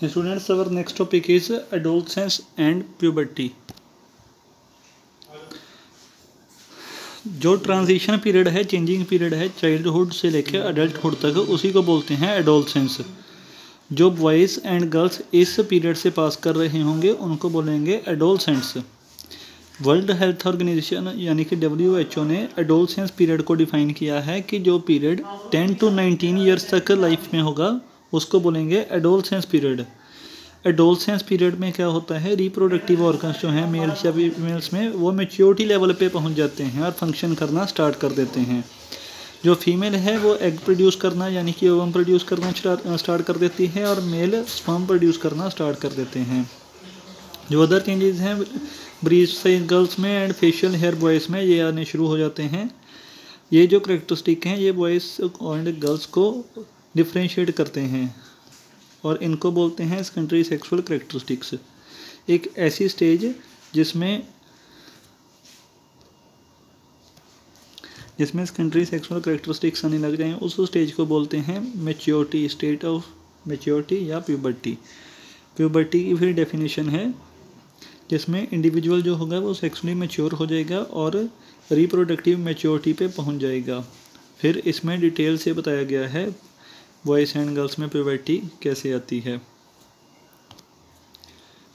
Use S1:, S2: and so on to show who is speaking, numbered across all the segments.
S1: Students, our next topic is adolescence and puberty. जो transition period है changing period है childhood से लेकर अडल्टहुड तक उसी को बोलते हैं एडोलसेंस जो बॉयज़ एंड गर्ल्स इस पीरियड से पास कर रहे होंगे उनको बोलेंगे एडोलसेंट्स वर्ल्ड हेल्थ ऑर्गेनाइजेशन यानी कि डब्ल्यू एच ओ ने एडोलसेंस पीरियड को डिफाइन किया है कि जो period ten to nineteen years तक लाइफ में होगा उसको बोलेंगे एडोलसेंस पीरियड एडोलसेंस पीरियड में क्या होता है? रिप्रोडक्टिव ऑर्गन्स जो हैं मेल्स या फीमेल्स में, वो मेच्योरिटी लेवल पे पहुँच जाते हैं और फ़ंक्शन करना स्टार्ट कर देते हैं। जो फीमेल है, वो एग प्रोड्यूस करना, यानी कि ओवम प्रोड्यूस करना स्टार्ट कर देती है और मेल स्पर्म प्रोड्यूस करना स्टार्ट कर देते हैं। जो अदर चेंजेस हैं ब्रीज साइज़ गर्ल्स में एंड फेशियल हेयर बॉयज़ में, ये आने शुरू हो जाते हैं। ये जो करेक्टरिस्टिक हैं, ये बॉयज़ एंड गर्ल्स को डिफ्रेंशिएट करते हैं और इनको बोलते हैं सेकेंडरी सेक्सुअल करेक्टरिस्टिक्स एक ऐसी स्टेज जिसमें जिसमें सेकेंडरी सेक्सुअल करेक्टरिस्टिक्स आने लग जाएँ उस स्टेज को बोलते हैं मेच्योरिटी स्टेट ऑफ़ मेच्योरिटी या प्यूबर्टी प्यूबर्टी की फिर डेफिनेशन है, जिसमें इंडिविजुअल जो होगा वो सेक्सुअली मेच्योर हो जाएगा और रिप्रोडक्टिव मेच्योरिटी पे पहुँच जाएगा। फिर इसमें डिटेल से बताया गया है बॉयज़ एंड गर्ल्स में प्यूबर्टी कैसे आती है?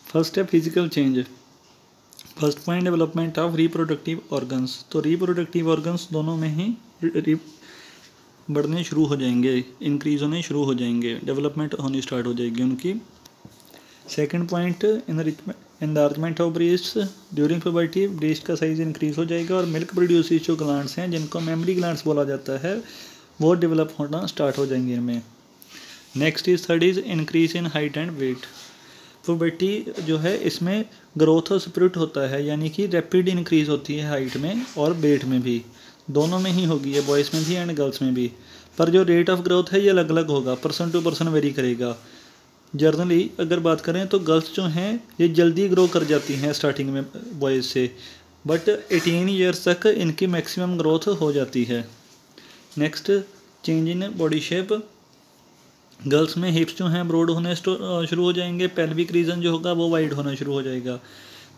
S1: फ़र्स्ट है physical change first point development of reproductive organs तो रिप्रोडक्टिव ऑर्गन्स दोनों में ही बढ़ने शुरू हो जाएँगे इंक्रीज होने शुरू हो जाएँगे डेवलपमेंट होनी स्टार्ट हो जाएगी उनकी. Second point enlargement of breast during puberty breast का साइज़ इंक्रीज हो जाएगा और मिल्क प्रोड्यूस जो ग्लांट्स हैं, जिनको मेमरी ग्लांट्स बोला जाता है वो डेवलप होना स्टार्ट हो जाएँगे इनमें। Next is third is increase in height and weight puberty जो है, इसमें ग्रोथ और स्प्रिट होता है, यानी कि रैपिड इंक्रीज होती है हाइट में और वेट में भी। दोनों में ही होगी है बॉयज़ में भी एंड गर्ल्स में भी। पर जो रेट ऑफ़ ग्रोथ है, ये अलग अलग होगा पर्सन टू पर्सन वेरी करेगा। जर्नली अगर बात करें तो गर्ल्स जो हैं, ये जल्दी ग्रो कर जाती हैं स्टार्टिंग में बॉयज़ से। बट एटीन ईयर्स तक इनकी मैक्सिमम ग्रोथ हो जाती है। Next change in body shape girls में हिप्स जो हैं ब्रॉड होने शुरू हो जाएँगे। पेल्विक रीजन जो होगा, वो वाइड होना शुरू हो जाएगा।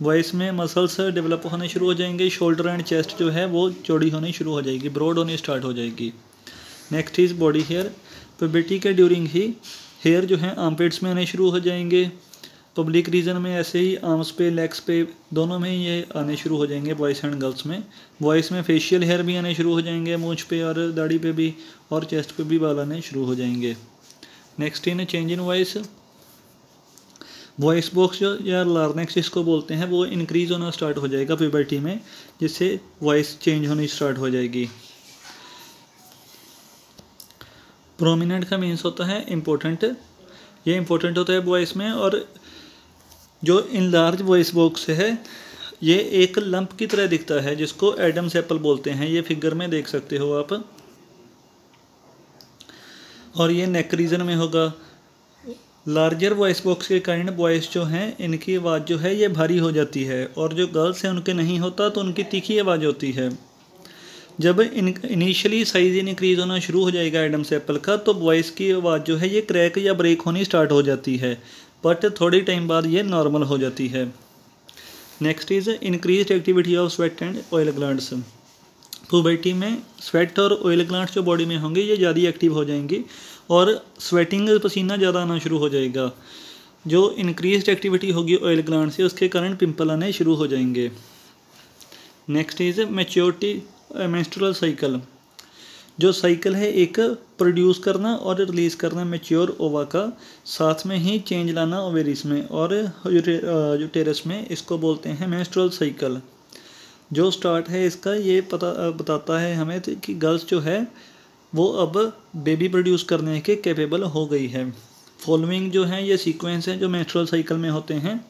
S1: वॉइस में मसल्स डेवलप होने शुरू हो जाएँगे। शोल्डर एंड चेस्ट जो है, वो चौड़ी होनी शुरू हो जाएगी। ब्रॉड होनी स्टार्ट हो जाएगी। Next is body hair puberty के ड्यूरिंग ही हेयर जो है आर्मपेट्स में आने शुरू हो जाएँगे। पब्लिक रीजन में ऐसे ही आर्म्स पे लेग्स पे, दोनों में ये आने शुरू हो जाएँगे बॉयज़ एंड गर्ल्स में। बॉयज़ में फेशियल हेयर भी आने शुरू हो जाएँगे मूछ पे और दाढ़ी पे भी, और चेस्ट पे भी बाल आने शुरू हो जाएँगे। Next in change in voice voice box या लार्नेक्स जिसको बोलते हैं, वो इंक्रीज होना स्टार्ट हो जाएगा प्यूबर्टी में, जिससे वॉइस चेंज होनी स्टार्ट हो जाएगी। प्रोमिनेंट का मीन्स होता है इम्पोर्टेंट ये इम्पोर्टेंट होता है वॉइस में, और जो इन लार्ज वॉइस बॉक्स है, ये एक लंप की तरह दिखता है, जिसको एडम एप्पल बोलते हैं। ये फिगर में देख सकते हो आप। और ये नेक रीजन में होगा। लार्जर वॉइस बॉक्स के कारण वॉइस जो हैं, इनकी आवाज़ जो है, ये भारी हो जाती है। और जो गर्ल्स हैं, उनके नहीं होता तो उनकी तीखी आवाज़ होती है। जब इन इनिशियली साइज़ इनक्रीज़ होना शुरू हो जाएगा एडम एप्पल का तो वॉइस की आवाज़ जो है, ये क्रैक या ब्रेक होनी स्टार्ट हो जाती है। बट थोड़ी टाइम बाद ये नॉर्मल हो जाती है। Next is increase activity of sweat and oil glands puberty में स्वेट और ऑयल ग्लैंड्स जो बॉडी में होंगे, ये ज़्यादा एक्टिव हो जाएँगी और स्वेटिंग पसीना ज़्यादा आना शुरू हो जाएगा। जो इंक्रीज एक्टिविटी होगी ऑयल ग्लैंड से, उसके कारण पिंपल आने शुरू हो जाएँगे। Next is maturity menstrual cycle जो साइकिल है, एक प्रोड्यूस करना और रिलीज़ करना मेच्योर ओवा का, साथ में ही चेंज लाना ओवेरिस में और जो टेरस में इसको बोलते हैं मेंस्ट्रुअल साइकिल जो स्टार्ट है इसका, ये पता बताता है हमें कि गर्ल्स जो है, वो अब बेबी प्रोड्यूस करने के कैपेबल हो गई है। फॉलोइंग जो है, ये सीक्वेंस हैं जो मेंस्ट्रुअल साइकिल में होते हैं।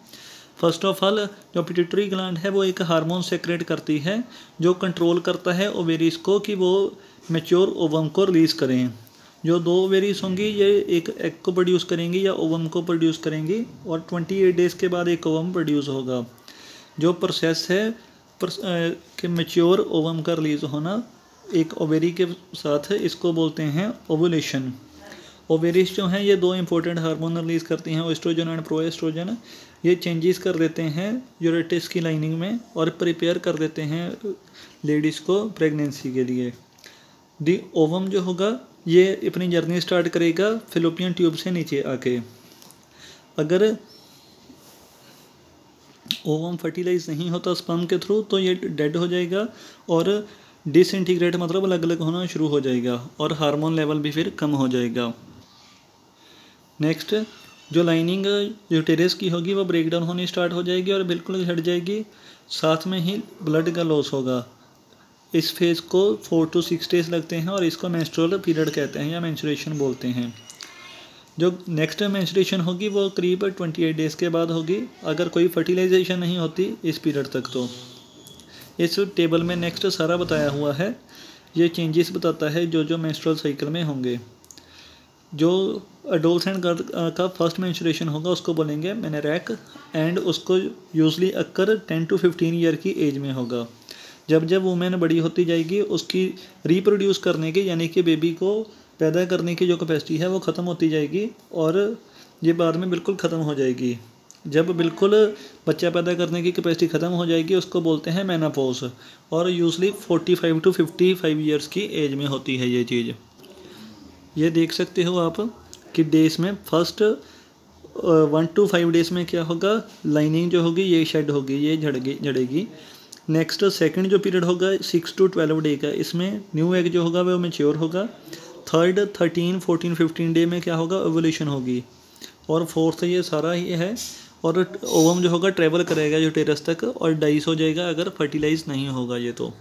S1: फ़र्स्ट ऑफ़ ऑल जो पिट्यूटरी ग्लैंड है, वो एक हार्मोन सेक्रेट करती है, जो कंट्रोल करता है ओवेरीज को कि वो मेच्योर ओवम को रिलीज़ करें। जो दो ओवेरीज होंगी, ये एक एग को प्रोड्यूस करेंगी या ओवम को प्रोड्यूस करेंगी और ट्वेंटी एट डेज़ के बाद एक ओवम प्रोड्यूस होगा। जो प्रोसेस है कि मेच्योर ओवम का रिलीज़ होना, एक ओवेरी के साथ इसको बोलते हैं ओवुलेशन ओवेरिस जो हैं, ये दो इंपॉर्टेंट हार्मोन रिलीज़ करती हैं ओस्ट्रोजन एंड प्रोएस्ट्रोजन ये चेंजेस कर देते हैं यूरेटिस की लाइनिंग में और प्रिपेयर कर देते हैं लेडीज़ को प्रेगनेंसी के लिए। दी ओवम जो होगा, ये अपनी जर्नी स्टार्ट करेगा फिलोपियन ट्यूब से नीचे आके। अगर ओवम फर्टिलाइज नहीं होता स्पर्म के थ्रू तो ये डेड हो जाएगा और डिसइंटीग्रेट मतलब अलग अलग होना शुरू हो जाएगा और हार्मोन लेवल भी फिर कम हो जाएगा। नेक्स्ट जो लाइनिंग यूटेरस की होगी, वो ब्रेक डाउन होनी स्टार्ट हो जाएगी और बिल्कुल हट जाएगी। साथ में ही ब्लड का लॉस होगा। इस फ़ेज़ को फोर टू सिक्स डेज़ लगते हैं और इसको मेंस्ट्रुअल पीरियड कहते हैं या मेंस्ट्रुएशन बोलते हैं। जो नेक्स्ट मेंस्ट्रुएशन होगी, वो करीब ट्वेंटी एट डेज़ के बाद होगी। अगर कोई फर्टिलाइजेशन नहीं होती इस पीरियड तक तो। इस टेबल में नेक्स्ट सारा बताया हुआ है। ये चेंजेस बताता है जो जो मेंस्ट्रुअल साइकिल में होंगे। जो अडोलसेंट का फ़र्स्ट मेंस्ट्रुएशन होगा, उसको बोलेंगे मैंने एंड उसको usually occur ten to fifteen year की एज में होगा। जब जब वुमेन बड़ी होती जाएगी, उसकी रिप्रोड्यूस करने की, यानी कि बेबी को पैदा करने की जो कैपेसिटी है, वो ख़त्म होती जाएगी और ये बाद में बिल्कुल ख़त्म हो जाएगी। जब बिल्कुल बच्चा पैदा करने की कैपेसिटी ख़त्म हो जाएगी, उसको बोलते हैं मैनापोस और usually forty five to fifty five years की एज में होती है ये चीज़। ये देख सकते हो आप कि डेज़ में first one to five days में क्या होगा? लाइनिंग जो होगी, ये शेड होगी, ये झड़गी, झड़ेगी। नेक्स्ट सेकंड जो पीरियड होगा सिक्स टू ट्वेल्व डे का। इसमें न्यू एग जो होगा, वो मेच्योर होगा। Third thirteen fourteen fifteen day में क्या होगा? एवोल्यूशन होगी। और फोर्थ ये सारा ही है। और ओवम जो होगा ट्रेवल करेगा जो टेरस तक और डाइस हो जाएगा अगर फर्टिलाइज नहीं होगा ये तो।